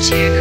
借个